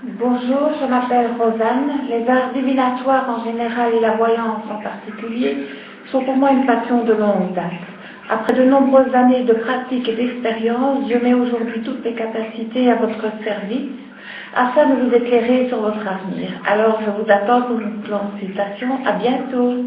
Bonjour, je m'appelle Rosanne. Les arts divinatoires en général et la voyance en particulier sont pour moi une passion de longue date. Après de nombreuses années de pratique et d'expérience, je mets aujourd'hui toutes mes capacités à votre service afin de vous éclairer sur votre avenir. Alors je vous attends pour une consultation. À bientôt.